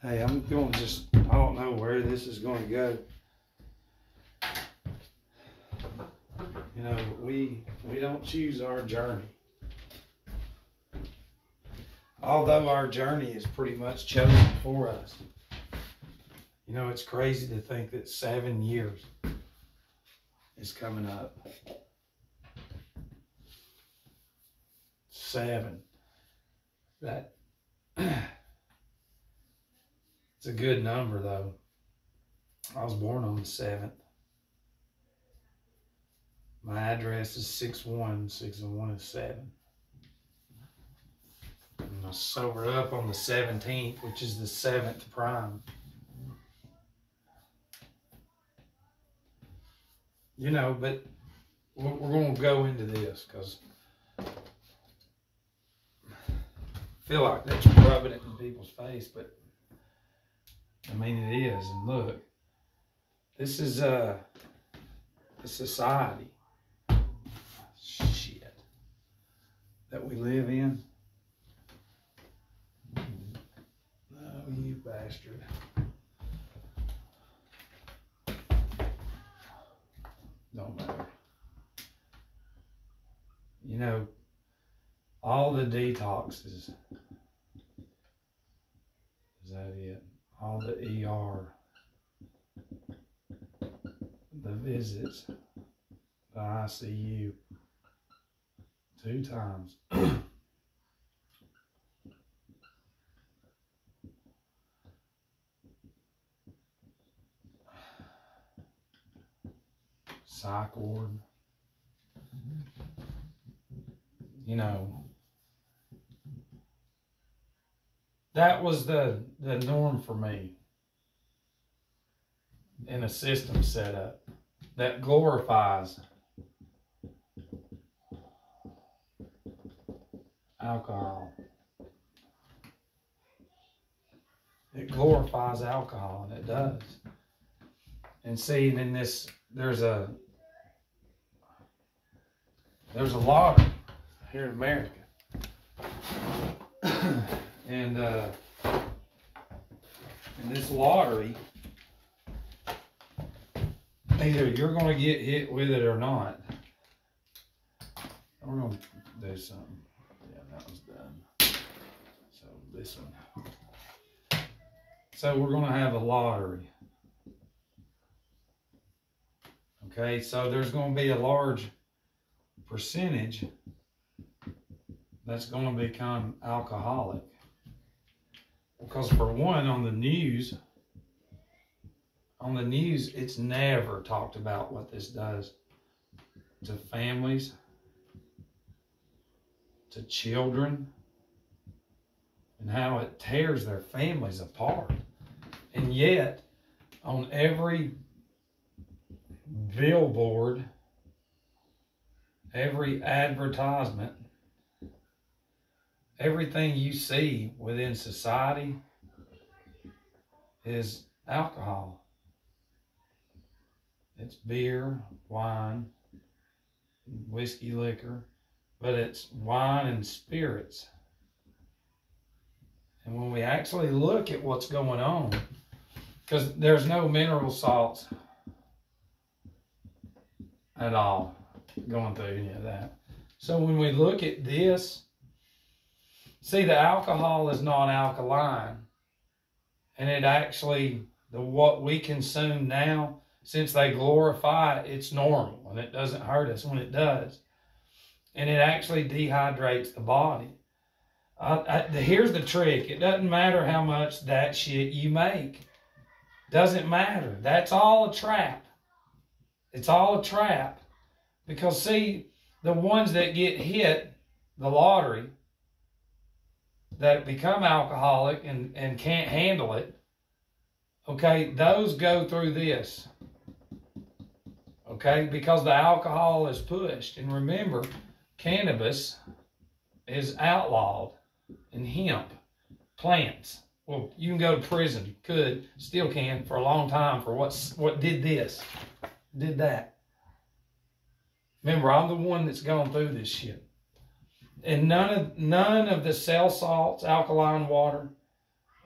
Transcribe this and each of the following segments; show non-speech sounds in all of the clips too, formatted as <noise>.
Hey, I'm going just, I don't know where this is going to go. You know, we we don't choose our journey. Although our journey is pretty much chosen for us. You know, it's crazy to think that seven years is coming up. Seven. That it's a good number though. I was born on the seventh. My address is six one, six and one is seven. And I sobered up on the seventeenth, which is the seventh prime. You know, but we're going to go into this because I feel like that's rubbing it in people's face, but I mean it is. And look, this is uh, a society shit that we live in. Oh, you bastard. Don't matter. You know, all the detoxes. Is that it? All the ER. The visits. The ICU. Two times. <clears throat> psych ward. You know, that was the the norm for me in a system setup that glorifies alcohol. It glorifies alcohol, and it does. And see, in this, there's a there's a lottery here in America, <clears throat> and uh, in this lottery, either you're going to get hit with it or not. We're going to do something. Yeah, that was done. So this one. So we're going to have a lottery. Okay, so there's going to be a large percentage that's going to become alcoholic. Because for one, on the news, on the news, it's never talked about what this does to families, to children, and how it tears their families apart. And yet, on every billboard, every advertisement, everything you see within society is alcohol. It's beer, wine, whiskey, liquor, but it's wine and spirits. And when we actually look at what's going on, because there's no mineral salts at all going through any of that. So when we look at this, see the alcohol is non-alkaline, And it actually, the what we consume now, since they glorify it, it's normal and it doesn't hurt us when it does. And it actually dehydrates the body. I, here's the trick. It doesn't matter how much that shit you make. Doesn't matter. That's all a trap. It's all a trap. Because see, the ones that get hit the lottery that become alcoholic and, and can't handle it, okay, those go through this. Okay, because the alcohol is pushed. And remember, cannabis is outlawed and hemp plants. Well, you can go to prison, could, still can, for a long time for what's what did this, did that. Remember, I'm the one that's gone through this shit. And none of none of the cell salts, alkaline water,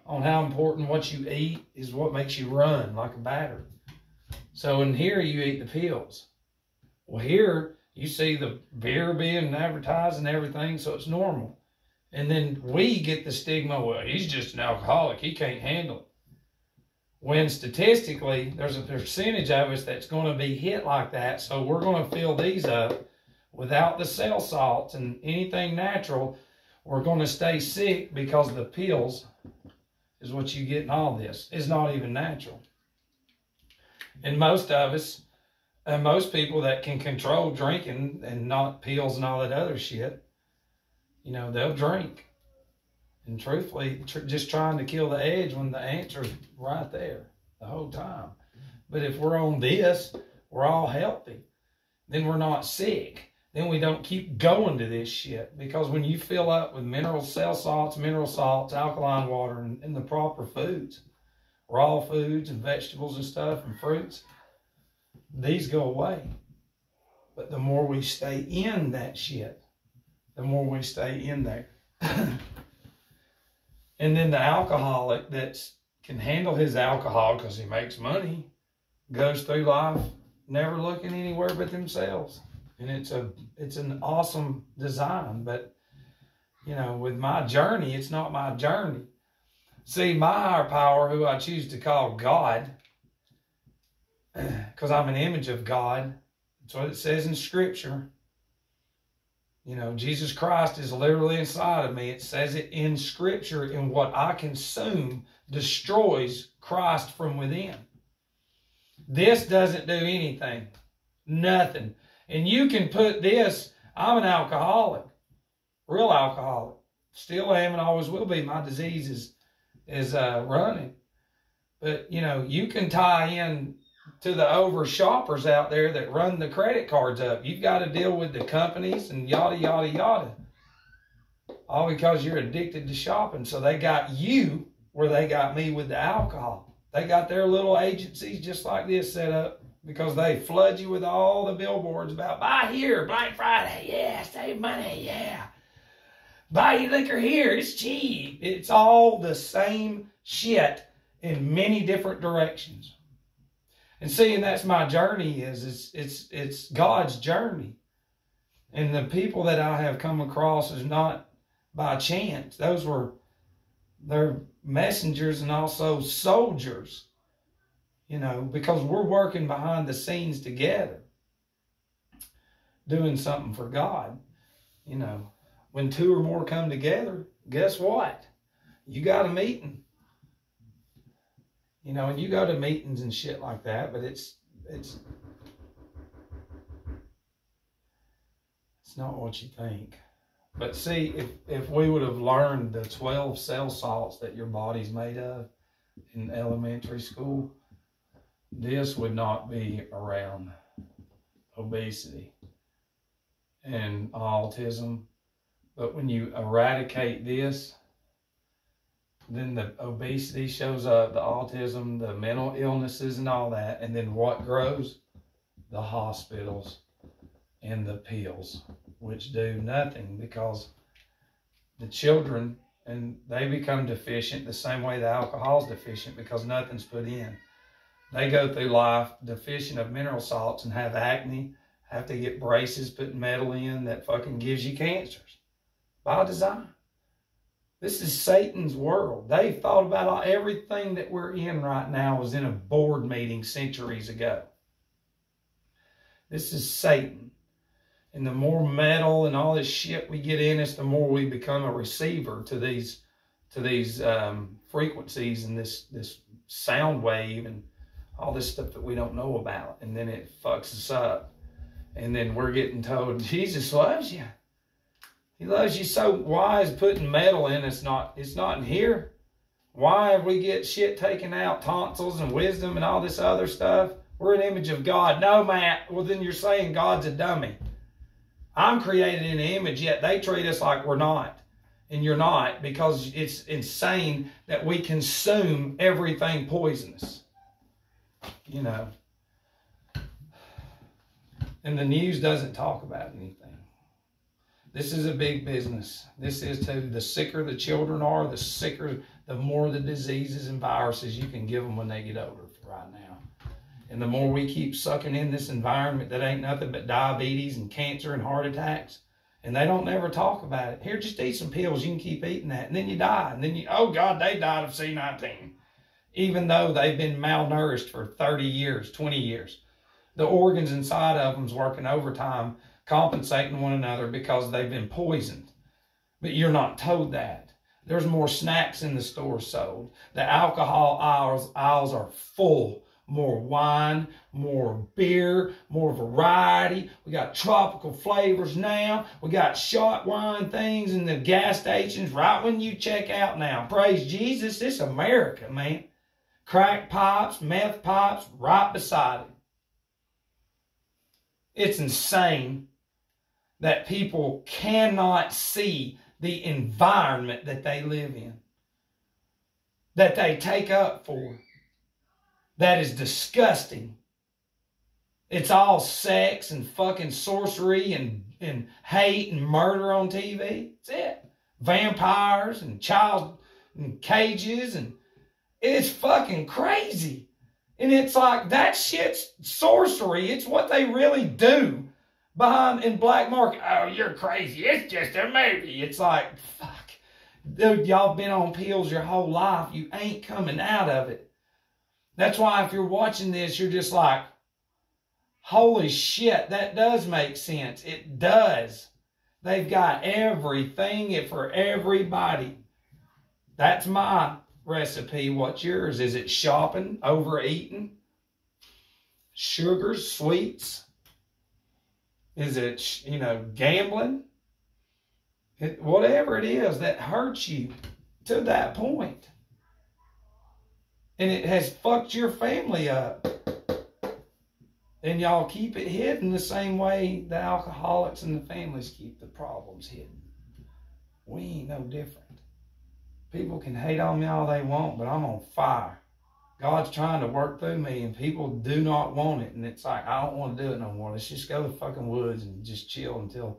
on how important what you eat is what makes you run like a battery. So in here you eat the pills. Well, here you see the beer being advertised and everything, so it's normal. And then we get the stigma, well, he's just an alcoholic. He can't handle it. When statistically, there's a percentage of us that's going to be hit like that. So we're going to fill these up without the cell salts and anything natural. We're going to stay sick because the pills is what you get in all this. It's not even natural. And most of us, and most people that can control drinking and not pills and all that other shit, you know, they'll drink. And truthfully, tr- just trying to kill the edge when the answer's right there the whole time. But if we're on this, we're all healthy. Then we're not sick. Then we don't keep going to this shit. Because when you fill up with mineral cell salts, mineral salts, alkaline water, and, and the proper foods, raw foods and vegetables and stuff and fruits, these go away. But the more we stay in that shit, the more we stay in there. <coughs> and then the alcoholic that can handle his alcohol because he makes money goes through life never looking anywhere but themselves. And it's a it's an awesome design, but you know, with my journey, it's not my journey. See, my higher power, who I choose to call God, <clears throat> because I'm an image of God. That's what it says in Scripture. You know, Jesus Christ is literally inside of me. It says it in Scripture, and what I consume destroys Christ from within. This doesn't do anything, nothing. And you can put this, I'm an alcoholic, real alcoholic. Still am and always will be. My disease is, is uh, running. But, you know, you can tie in to the over shoppers out there that run the credit cards up. You've got to deal with the companies and yada, yada, yada. All because you're addicted to shopping. So they got you where they got me with the alcohol. They got their little agencies just like this set up because they flood you with all the billboards about buy here, Black Friday, yeah, save money, yeah. Buy your liquor here, it's cheap. It's all the same shit in many different directions. And seeing that's my journey is it's it's it's God's journey. And the people that I have come across is not by chance. Those were they're messengers and also soldiers. You know, because we're working behind the scenes together, doing something for God. You know, when two or more come together, guess what? You got a meeting. You know, and you go to meetings and shit like that, but it's it's it's not what you think. But see, if if we would have learned the twelve cell salts that your body's made of in elementary school, this would not be around obesity and autism. But when you eradicate this, then the obesity shows up, the autism, the mental illnesses, and all that. And then what grows? The hospitals and the pills, which do nothing because the children and they become deficient the same way the alcohol's deficient because nothing's put in. They go through life deficient of mineral salts and have acne, have to get braces, put metal in that fucking gives you cancers by design. This is Satan's world. They thought about everything that we're in right now was in a board meeting centuries ago. This is Satan. And the more metal and all this shit we get in us, the more we become a receiver to these to these um, frequencies and this this sound wave and all this stuff that we don't know about. And then it fucks us up. And then we're getting told, <laughs> Jesus loves you. He loves you so why is putting metal in it's not it's not in here. Why have we get shit taken out, tonsils and wisdom and all this other stuff? We're an image of God. No, Matt. Well, then you're saying God's a dummy. I'm created in the image, yet they treat us like we're not. And you're not because it's insane that we consume everything poisonous. You know. And the news doesn't talk about anything. This is a big business. This is to The sicker the children are, the sicker the more the diseases and viruses you can give them when they get older right now. And the more we keep sucking in this environment that ain't nothing but diabetes and cancer and heart attacks, and they don't never talk about it. Here, just eat some pills. You can keep eating that, and then you die. And then you, oh God, they died of C19, even though they've been malnourished for 30 years, 20 years. The organs inside of them's working overtime, compensating one another because they've been poisoned. But you're not told that. There's more snacks in the store sold. The alcohol aisles, aisles are full. More wine, more beer, more variety. We got tropical flavors now. We got shot wine things in the gas stations right when you check out now. Praise Jesus, it's America, man. Crack pipes, meth pipes, right beside it. It's insane that people cannot see the environment that they live in, that they take up for. That is disgusting. It's all sex and fucking sorcery and, and hate and murder on TV. That's it. Vampires and child and cages and it's fucking crazy. And it's like that shit's sorcery. It's what they really do behind in black market. Oh, you're crazy. It's just a movie. It's like, fuck. Dude, y'all been on pills your whole life. You ain't coming out of it. That's why if you're watching this, you're just like, holy shit, that does make sense. It does. They've got everything for everybody. That's my recipe. What's yours? Is it shopping, overeating, sugars, sweets? Is it, you know, gambling? It, whatever it is that hurts you to that point. And it has fucked your family up. And y'all keep it hidden the same way the alcoholics and the families keep the problems hidden. We ain't no different. People can hate on me all they want, but I'm on fire. God's trying to work through me and people do not want it. And it's like, I don't want to do it no more. Let's just go to the fucking woods and just chill until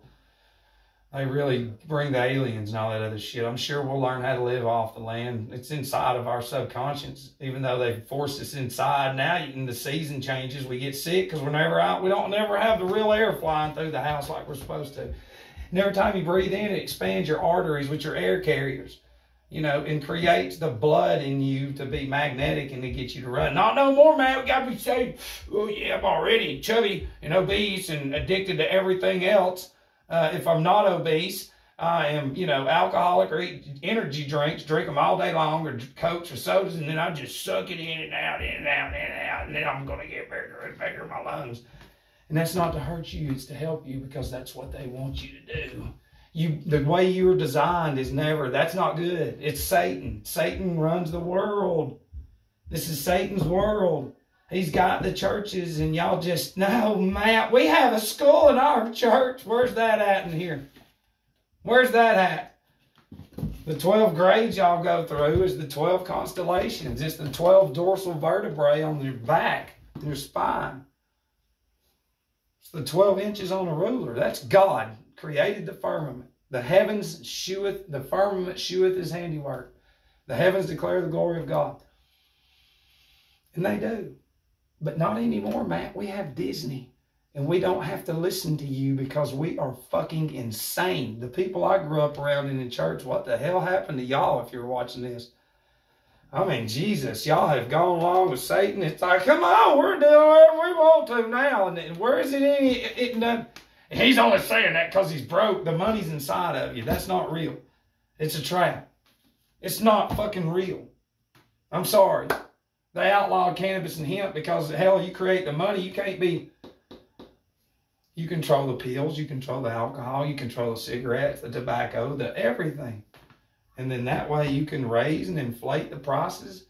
they really bring the aliens and all that other shit. I'm sure we'll learn how to live off the land. It's inside of our subconscious, even though they force us inside. Now, in the season changes, we get sick because we're never out. We don't never have the real air flying through the house like we're supposed to. And every time you breathe in, it expands your arteries, which are air carriers you know, and creates the blood in you to be magnetic and to get you to run. Not no more, man. We got to be safe. Oh, yeah, I'm already chubby and obese and addicted to everything else. Uh, if I'm not obese, I am, you know, alcoholic or eat energy drinks, drink them all day long or Cokes or sodas, and then I just suck it in and out, in and out, in and out, and then I'm going to get bigger and bigger in my lungs. And that's not to hurt you, it's to help you because that's what they want you to do you the way you were designed is never that's not good. It's satan. Satan runs the world. This is satan's world. He's got the churches and y'all just no matt we have a school in our church. Where's that at in here? Where's that at? The 12 grades y'all go through is the 12 constellations. It's the 12 dorsal vertebrae on your back your spine. It's the 12 inches on a ruler. That's god created the firmament. The heavens sheweth, the firmament sheweth his handiwork. The heavens declare the glory of God. And they do. But not anymore, Matt. We have Disney. And we don't have to listen to you because we are fucking insane. The people I grew up around in the church, what the hell happened to y'all if you're watching this? I mean, Jesus, y'all have gone along with Satan. It's like, come on, we're doing whatever we want to now. And where is it any? It, it, he's only saying that because he's broke. The money's inside of you. That's not real. It's a trap. It's not fucking real. I'm sorry. They outlawed cannabis and hemp because hell, you create the money. You can't be. You control the pills. You control the alcohol. You control the cigarettes, the tobacco, the everything. And then that way you can raise and inflate the prices.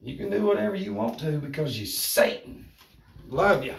You can do whatever you want to because you're Satan. Love you.